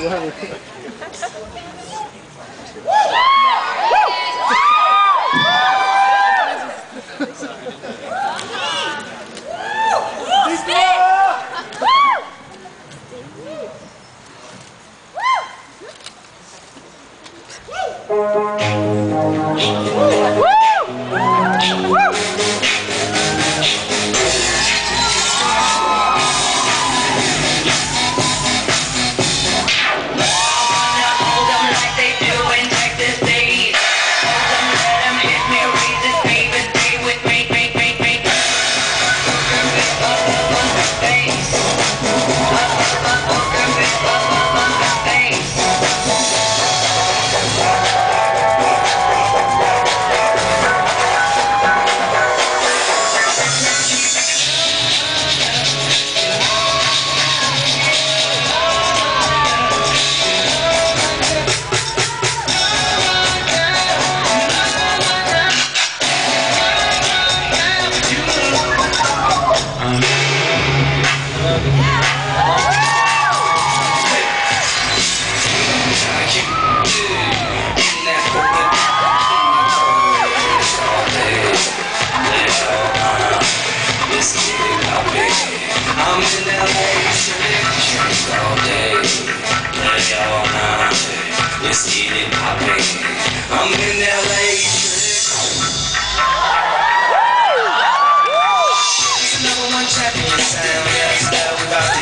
Woo!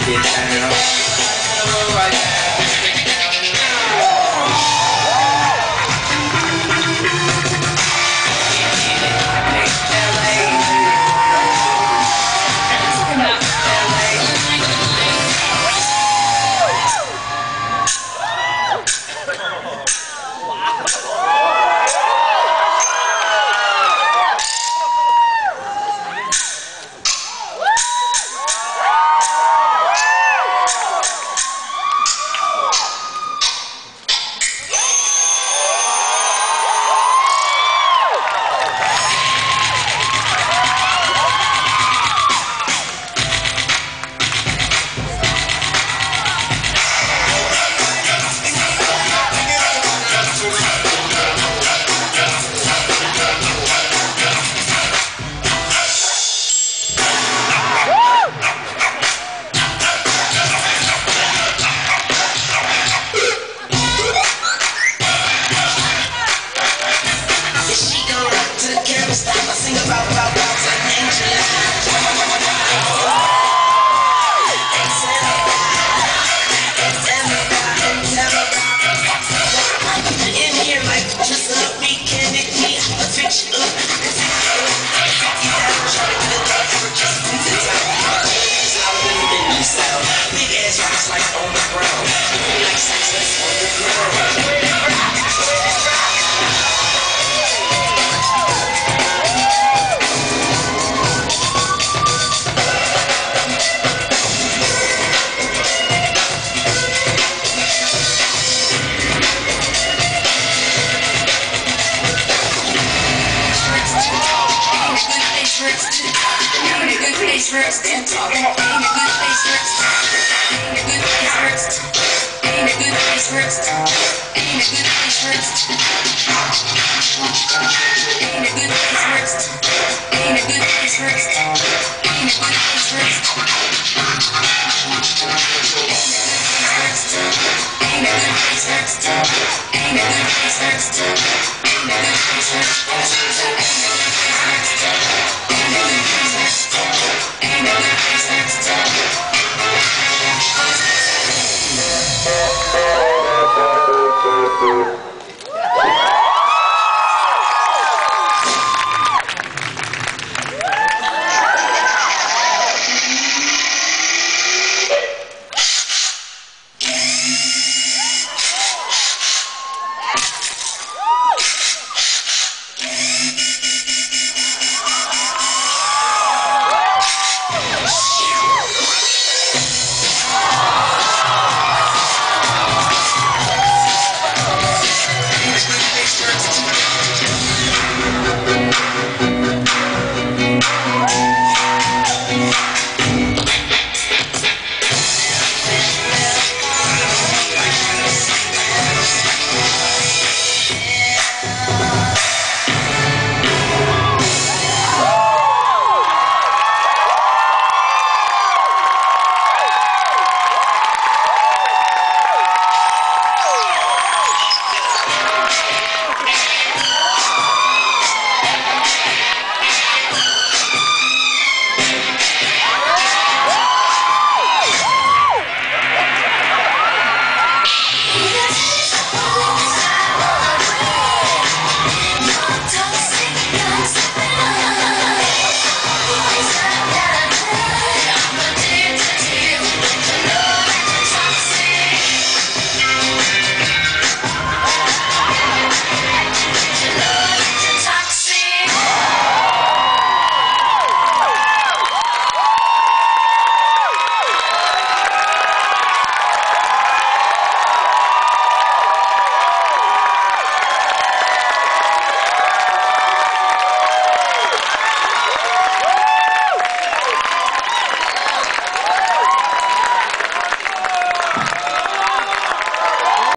get. face hurts. Ain't a good face hurts. Ain't a good face hurts. Ain't a good face hurts. Ain't a good face hurts. Ain't a good face